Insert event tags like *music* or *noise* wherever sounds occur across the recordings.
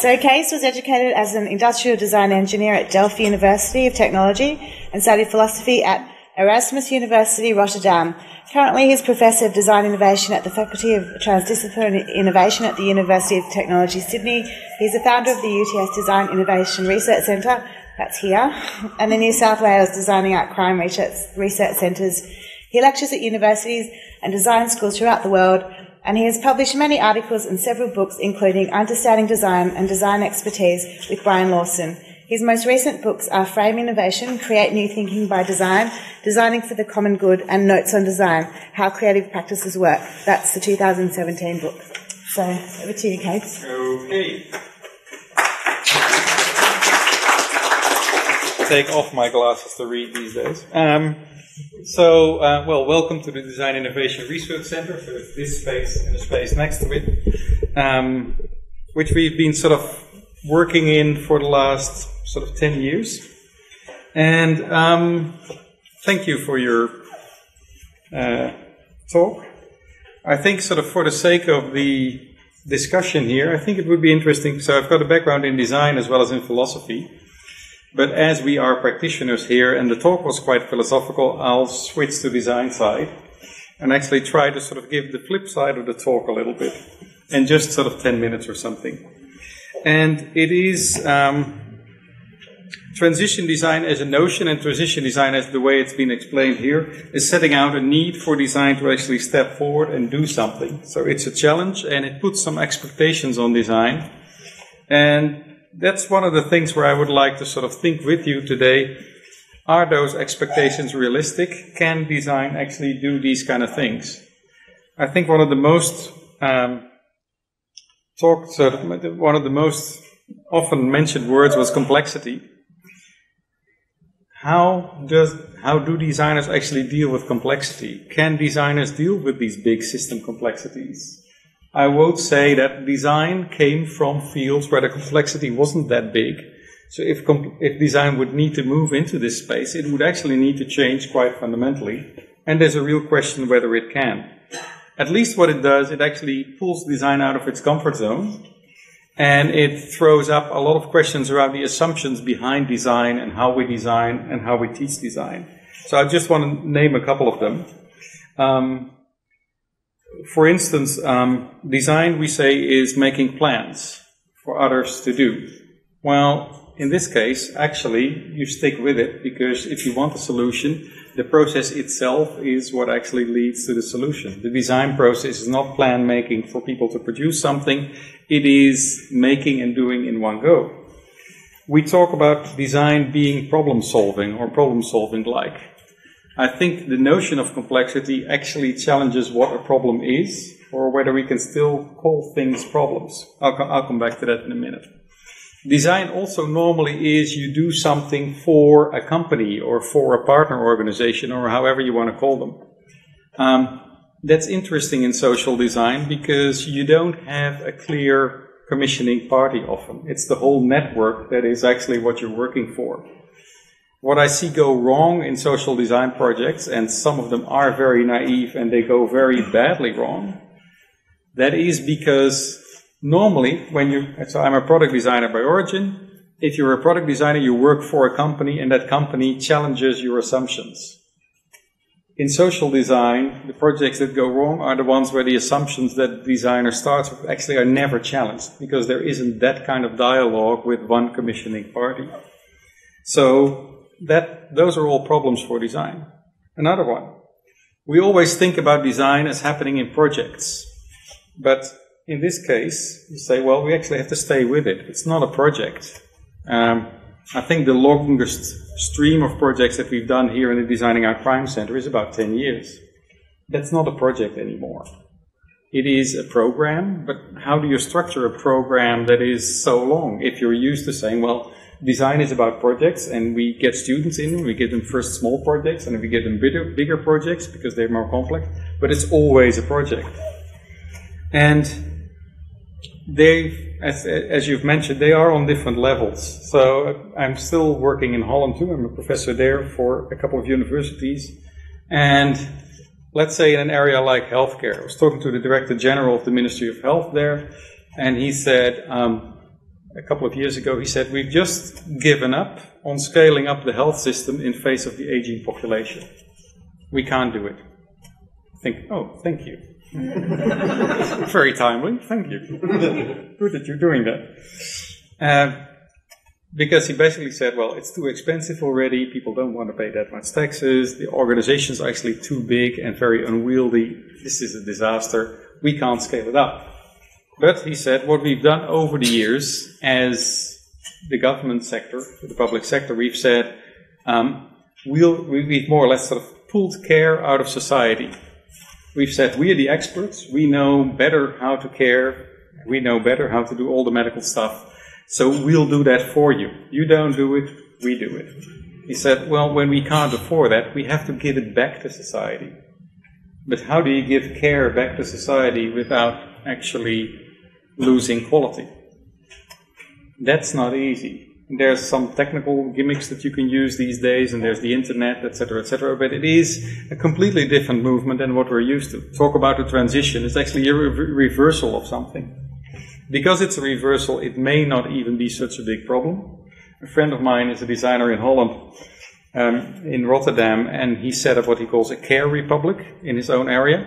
So Kees was educated as an industrial design engineer at Delft University of Technology and studied philosophy at Erasmus University, Rotterdam. Currently, he's Professor of Design Innovation at the Faculty of Transdisciplinary Innovation at the University of Technology, Sydney. He's the founder of the UTS Design Innovation Research Centre, that's here, and the New South Wales Designing Out Crime Research, Research Centres. He lectures at universities and design schools throughout the world, and he has published many articles and several books, including Understanding Design and Design Expertise with Brian Lawson. His most recent books are Frame Innovation, Create New Thinking by Design, Designing for the Common Good, and Notes on Design, How Creative Practices Work. That's the 2017 book. So, over to you, Kees. Okay. Take off my glasses to read these days. Um, so, uh, well, welcome to the Design Innovation Research Center. It's this space and the space next to it, um, which we've been sort of working in for the last sort of 10 years. And um, thank you for your uh, talk. I think, sort of, for the sake of the discussion here, I think it would be interesting. So, I've got a background in design as well as in philosophy. But as we are practitioners here, and the talk was quite philosophical, I'll switch to design side and actually try to sort of give the flip side of the talk a little bit in just sort of 10 minutes or something. And it is um, transition design as a notion and transition design as the way it's been explained here is setting out a need for design to actually step forward and do something. So it's a challenge and it puts some expectations on design. And that's one of the things where I would like to sort of think with you today. Are those expectations realistic? Can design actually do these kind of things? I think one of the most um, talked, so one of the most often mentioned words was complexity. How does how do designers actually deal with complexity? Can designers deal with these big system complexities? I would say that design came from fields where the complexity wasn't that big. So if, if design would need to move into this space, it would actually need to change quite fundamentally. And there's a real question whether it can. At least what it does, it actually pulls design out of its comfort zone. And it throws up a lot of questions around the assumptions behind design and how we design and how we teach design. So I just want to name a couple of them. Um, for instance, um, design, we say, is making plans for others to do. Well, in this case, actually, you stick with it because if you want a solution, the process itself is what actually leads to the solution. The design process is not plan making for people to produce something, it is making and doing in one go. We talk about design being problem solving or problem solving like. I think the notion of complexity actually challenges what a problem is, or whether we can still call things problems. I'll, co- I'll come back to that in a minute. Design also normally is you do something for a company or for a partner organization or however you want to call them. Um, that's interesting in social design because you don't have a clear commissioning party often. It's the whole network that is actually what you're working for. What I see go wrong in social design projects, and some of them are very naive and they go very badly wrong, that is because normally when you, so I'm a product designer by origin, if you're a product designer, you work for a company and that company challenges your assumptions. In social design, the projects that go wrong are the ones where the assumptions that the designer starts with actually are never challenged because there isn't that kind of dialogue with one commissioning party. So that those are all problems for design. Another one. We always think about design as happening in projects. But in this case, you say, well, we actually have to stay with it. It's not a project. Um, I think the longest stream of projects that we've done here in the Designing Out Crime Center is about 10 years. That's not a project anymore. It is a program, but how do you structure a program that is so long? If you're used to saying, well, design is about projects, and we get students in. We give them first small projects, and we give them bigger, bigger projects because they're more complex. But it's always a project. And they, as, as you've mentioned, they are on different levels. So I'm still working in Holland too. I'm a professor there for a couple of universities, and let's say in an area like healthcare, I was talking to the director general of the Ministry of Health there, and he said. Um, a couple of years ago, he said, We've just given up on scaling up the health system in face of the aging population. We can't do it. Think, oh, thank you. *laughs* Very timely, thank you. Good that you're doing that. Uh, because he basically said, well, it's too expensive already, people don't want to pay that much taxes, the organization's actually too big and very unwieldy, this is a disaster, we can't scale it up. But he said, what we've done over the years as the government sector, the public sector, we've said, um, we'll, we've more or less sort of pulled care out of society. We've said, we are the experts, we know better how to care, we know better how to do all the medical stuff so we'll do that for you. You don't do it, we do it. He said, well, when we can't afford that, we have to give it back to society. But how do you give care back to society without actually losing quality? That's not easy. There's some technical gimmicks that you can use these days, and there's the internet, etc., etc. But it is a completely different movement than what we're used to. Talk about a transition. It's actually a re- reversal of something. Because it's a reversal, it may not even be such a big problem. A friend of mine is a designer in Holland, um, in Rotterdam, and he set up what he calls a care republic in his own area,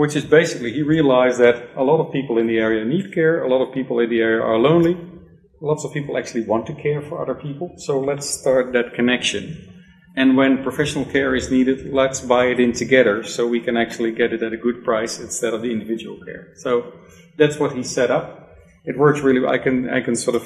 which is basically he realized that a lot of people in the area need care, a lot of people in the area are lonely, lots of people actually want to care for other people, so let's start that connection. And when professional care is needed, let's buy it in together so we can actually get it at a good price instead of the individual care. So that's what he set up. It works really. I can I can sort of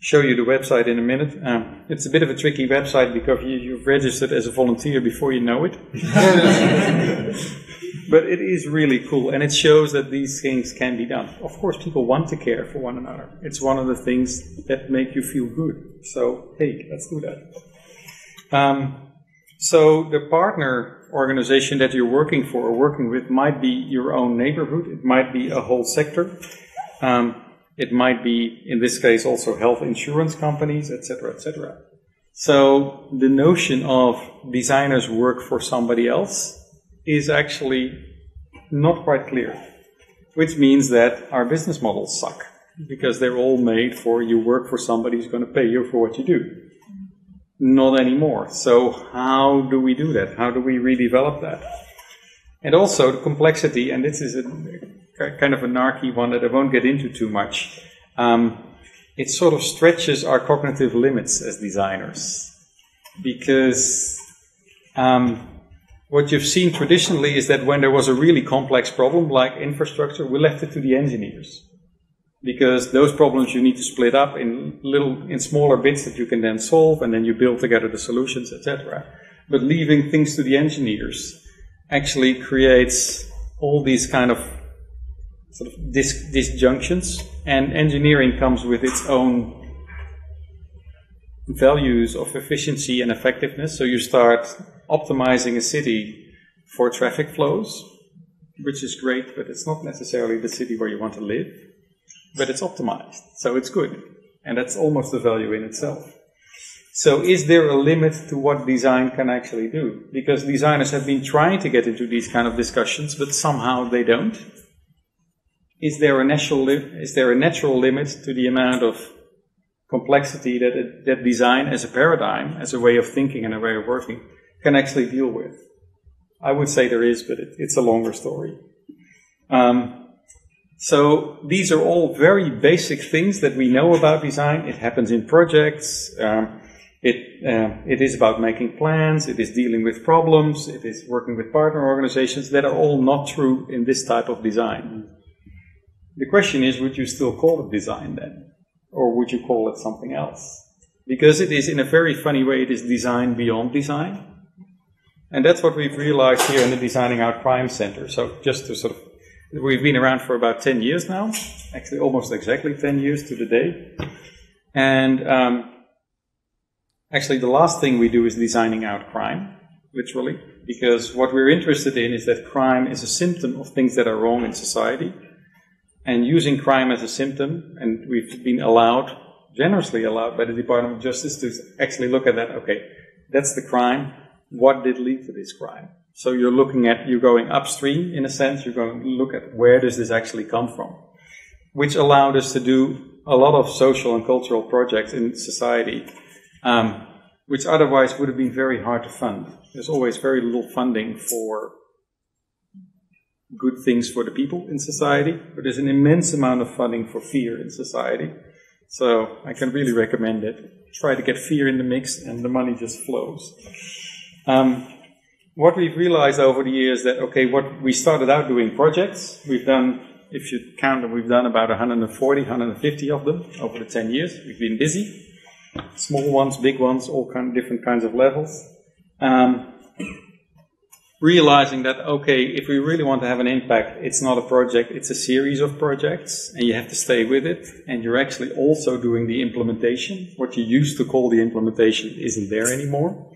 show you the website in a minute. Um, it's a bit of a tricky website because you, you've registered as a volunteer before you know it. *laughs* *laughs* but it is really cool, and it shows that these things can be done. Of course, people want to care for one another. It's one of the things that make you feel good. So hey, let's do that. Um, so the partner organization that you're working for or working with might be your own neighborhood. It might be a whole sector. Um, it might be, in this case, also health insurance companies, etc., etc. So the notion of designers work for somebody else is actually not quite clear, which means that our business models suck because they're all made for you work for somebody who's going to pay you for what you do. Not anymore. So how do we do that? How do we redevelop that? And also the complexity, and this is a kind of a narky one that I won't get into too much. Um, it sort of stretches our cognitive limits as designers. Because um, what you've seen traditionally is that when there was a really complex problem like infrastructure, we left it to the engineers. Because those problems you need to split up in little in smaller bits that you can then solve and then you build together the solutions etc but leaving things to the engineers actually creates all these kind of sort of dis- disjunctions and engineering comes with its own values of efficiency and effectiveness. So you start optimizing a city for traffic flows which is great but it's not necessarily the city where you want to live but it's optimized, so it's good. And that's almost a value in itself. So is there a limit to what design can actually do? Because designers have been trying to get into these kind of discussions, but somehow they don't. Is there a natural, is there a natural limit to the amount of complexity that, it, that design as a paradigm, as a way of thinking and a way of working, can actually deal with? I would say there is, but it, it's a longer story. Um, so these are all very basic things that we know about design. It happens in projects. Um, it, uh, it is about making plans. It is dealing with problems. It is working with partner organizations that are all not true in this type of design. The question is, would you still call it design then? Or would you call it something else? Because it is, in a very funny way, it is design beyond design. And that's what we've realized here in the Designing Out Crime Center. So just to sort of We've been around for about 10 years now, actually almost exactly 10 years to the day. And um, actually, the last thing we do is designing out crime, literally, because what we're interested in is that crime is a symptom of things that are wrong in society. And using crime as a symptom, and we've been allowed, generously allowed by the Department of Justice to actually look at that. Okay, that's the crime. What did lead to this crime? So you're looking at, you're going upstream in a sense, you're going to look at where does this actually come from, which allowed us to do a lot of social and cultural projects in society, um, which otherwise would have been very hard to fund. There's always very little funding for good things for the people in society, but there's an immense amount of funding for fear in society. So I can really recommend it. Try to get fear in the mix, and the money just flows. Um, what we've realized over the years that okay, what we started out doing projects, we've done, if you count them, we've done about 140, 150 of them over the 10 years. We've been busy, small ones, big ones, all kind of different kinds of levels. Um, realizing that okay, if we really want to have an impact, it's not a project, it's a series of projects, and you have to stay with it. And you're actually also doing the implementation. What you used to call the implementation isn't there anymore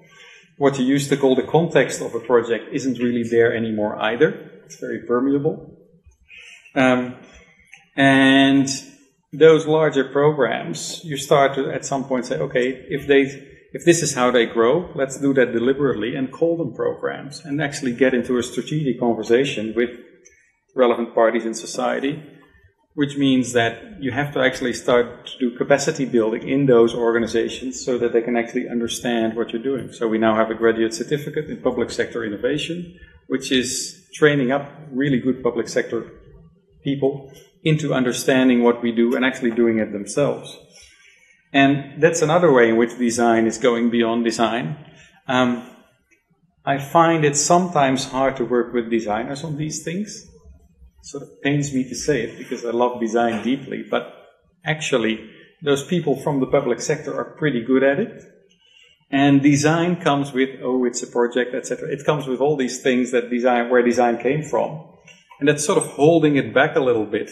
what you used to call the context of a project isn't really there anymore either. It's very permeable. Um, and those larger programs, you start to at some point say, okay, if they, if this is how they grow, let's do that deliberately and call them programs and actually get into a strategic conversation with relevant parties in society which means that you have to actually start to do capacity building in those organizations so that they can actually understand what you're doing. So we now have a graduate certificate in public sector innovation, which is training up really good public sector people into understanding what we do and actually doing it themselves. And that's another way in which design is going beyond design. Um, I find it sometimes hard to work with designers on these things sort of pains me to say it because I love design deeply, but actually, those people from the public sector are pretty good at it. And design comes with, oh, it's a project, etc. It comes with all these things that design, where design came from. And that's sort of holding it back a little bit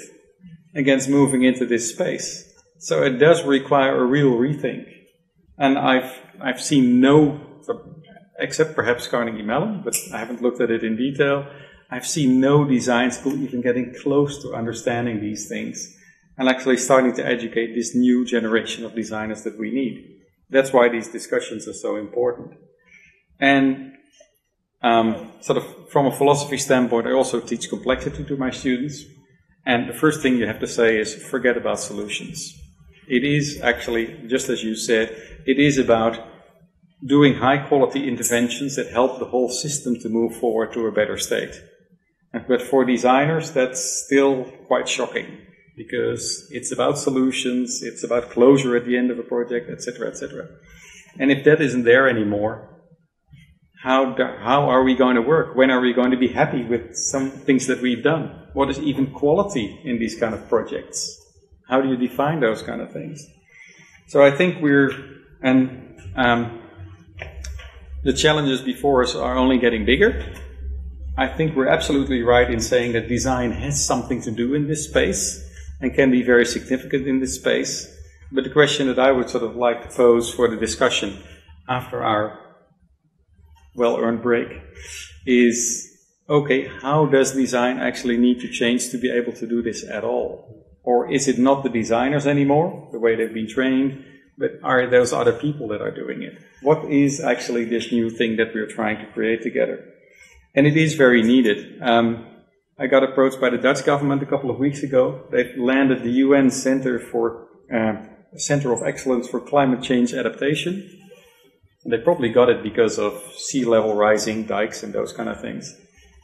against moving into this space. So it does require a real rethink. And I've, I've seen no, except perhaps Carnegie Mellon, but I haven't looked at it in detail. I've seen no design school even getting close to understanding these things and actually starting to educate this new generation of designers that we need. That's why these discussions are so important. And um, sort of from a philosophy standpoint, I also teach complexity to my students. And the first thing you have to say is forget about solutions. It is actually, just as you said, it is about doing high quality interventions that help the whole system to move forward to a better state. But for designers, that's still quite shocking because it's about solutions, it's about closure at the end of a project, etc., etc. And if that isn't there anymore, how, do, how are we going to work? When are we going to be happy with some things that we've done? What is even quality in these kind of projects? How do you define those kind of things? So I think we're, and um, the challenges before us are only getting bigger. I think we're absolutely right in saying that design has something to do in this space and can be very significant in this space. But the question that I would sort of like to pose for the discussion after our well earned break is okay, how does design actually need to change to be able to do this at all? Or is it not the designers anymore, the way they've been trained, but are those other people that are doing it? What is actually this new thing that we're trying to create together? And it is very needed. Um, I got approached by the Dutch government a couple of weeks ago. They've landed the UN Center for uh, Center of Excellence for Climate Change Adaptation. And they probably got it because of sea level rising, dikes, and those kind of things.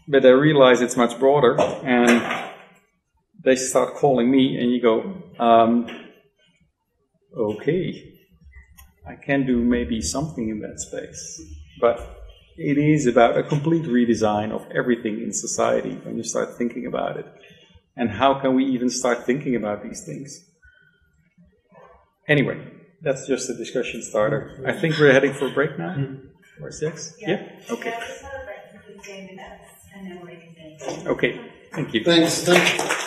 But they realize it's much broader, and they start calling me, and you go, um, okay, I can do maybe something in that space. But it is about a complete redesign of everything in society when you start thinking about it. And how can we even start thinking about these things? Anyway, that's just a discussion starter. I think we're heading for a break now. Mm-hmm. Or six? Yeah. yeah? Okay. Okay. Thank you. Thanks. Thanks.